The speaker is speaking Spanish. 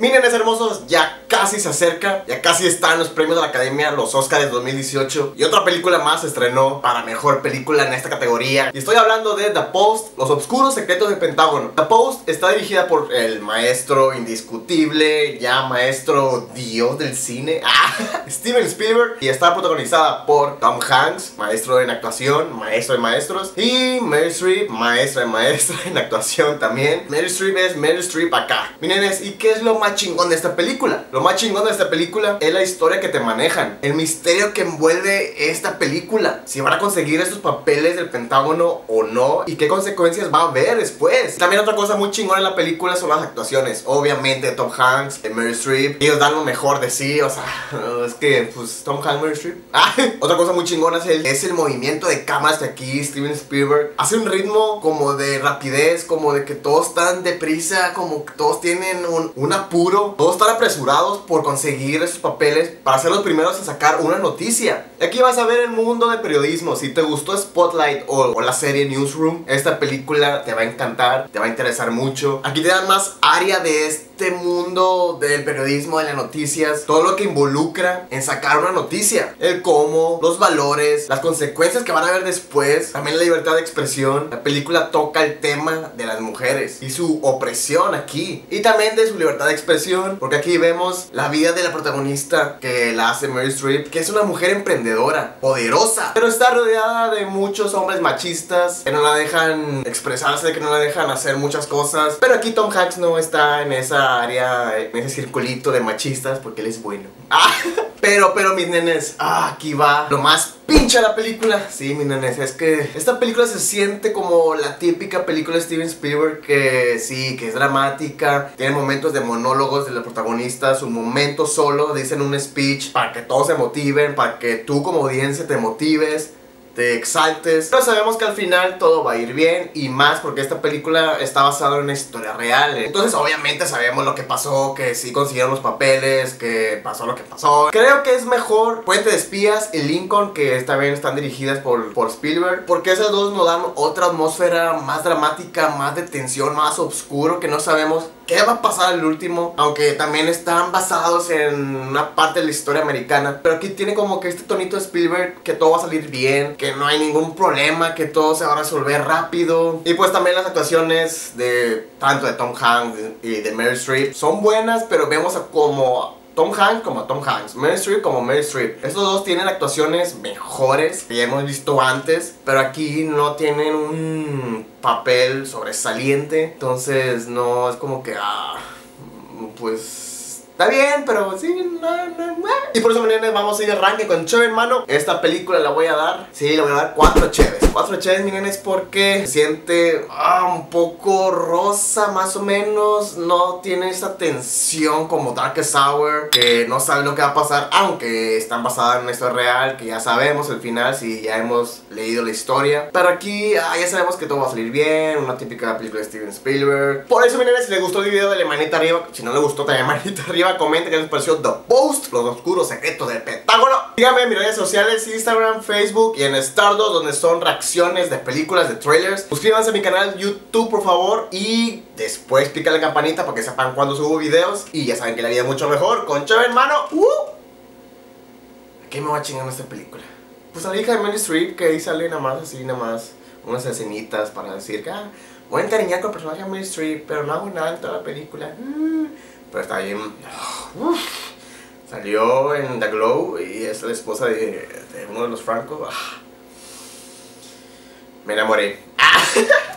Minenes hermosos, ya casi se acerca, ya casi están los premios de la Academia, los Oscars 2018 y otra película más se estrenó para mejor película en esta categoría y estoy hablando de The Post, Los Obscuros Secretos del Pentágono. The Post está dirigida por el maestro indiscutible, ya maestro dios del cine, ah, Steven Spielberg y está protagonizada por Tom Hanks, maestro en actuación, maestro de maestros y Meryl Streep, maestra de maestra en actuación también. Meryl Streep es Meryl Streep acá. Minenes, ¿y qué es lo más chingón de esta película. Lo más chingón de esta película es la historia que te manejan, el misterio que envuelve esta película. Si van a conseguir estos papeles del Pentágono o no y qué consecuencias va a haber después. También otra cosa muy chingona en la película son las actuaciones. Obviamente Tom Hanks, Mary Streep, ellos dan lo mejor de sí, o sea, es que pues Tom Hanks, Mary Streep. Ah, otra cosa muy chingona es el, es el movimiento de cámaras que aquí Steven Spielberg hace un ritmo como de rapidez, como de que todos están deprisa, como que todos tienen un, una todos están apresurados por conseguir esos papeles para ser los primeros en sacar una noticia. Aquí vas a ver el mundo de periodismo. Si te gustó Spotlight o, la serie Newsroom, esta película te va a encantar, te va a interesar mucho. Aquí te dan más área de este mundo del periodismo, de las noticias, todo lo que involucra en sacar una noticia. El cómo, los valores, las consecuencias que van a haber después, también la libertad de expresión. La película toca el tema de las mujeres y su opresión aquí. Y también de su libertad de expresión porque aquí vemos la vida de la protagonista que la hace Mary Streep, que es una mujer emprendedora, poderosa, pero está rodeada de muchos hombres machistas que no la dejan expresarse, que no la dejan hacer muchas cosas. Pero aquí Tom Hanks no está en esa área, en ese circulito de machistas, porque él es bueno. Ah, pero, pero mis nenes, ah, aquí va lo más pincha la película. Sí, mis nenes, es que esta película se siente como la típica película de Steven Spielberg que sí, que es dramática, tiene momentos de monólogos de la protagonista, su momento solo, dicen un speech para que todos se motiven, para que tú como audiencia te motives te exaltes. Pero sabemos que al final todo va a ir bien y más porque esta película está basada en una historia real. Entonces obviamente sabemos lo que pasó, que sí consiguieron los papeles, que pasó lo que pasó. Creo que es mejor Puente de Espías y Lincoln, que también están dirigidas por, por Spielberg, porque esas dos nos dan otra atmósfera más dramática, más de tensión, más oscuro, que no sabemos qué va a pasar el último, aunque también están basados en una parte de la historia americana. Pero aquí tiene como que este tonito de Spielberg, que todo va a salir bien, que no hay ningún problema, que todo se va a resolver rápido. Y pues también las actuaciones de tanto de Tom Hanks y de Mary Streep son buenas, pero vemos a como Tom Hanks como Tom Hanks, Mary Streep como Mary Streep. Estos dos tienen actuaciones mejores que ya hemos visto antes, pero aquí no tienen un papel sobresaliente. Entonces no es como que, ah, pues Está bien, pero sí, no, no, no. Y por eso mañana vamos a ir arranque con Cheve, hermano. Esta película la voy a dar, sí, le voy a dar cuatro cheves. Cuatro cheves, miren, es porque se siente ah, un poco rosa, más o menos. No tiene esa tensión como Dark Sour, que no sabe lo que va a pasar, aunque están basadas en una historia real, que ya sabemos el final, si ya hemos leído la historia. Pero aquí ah, ya sabemos que todo va a salir bien, una típica película de Steven Spielberg. Por eso, miren, si les gustó el video, dale manita arriba. Si no le gustó, también manita arriba comenten qué les pareció The Post, los oscuros secretos del Pentágono. Díganme en mis redes sociales, Instagram, Facebook y en Stardust, donde son reacciones de películas, de trailers. Suscríbanse a mi canal YouTube, por favor, y después pica la campanita para que sepan cuando subo videos. Y ya saben que la vida es mucho mejor con Cheve, hermano. Uh. ¿A qué me va a chingar esta película? Pues a la hija de Mary Streep, que ahí sale nada más así, nada más unas escenitas para decir que ah, voy a encariñar con el personaje de Mary Streep, pero no hago nada en toda la película. Mm. Pero está bien. Salió en The Glow y es la esposa de, uno de los Franco. Ah. Me enamoré.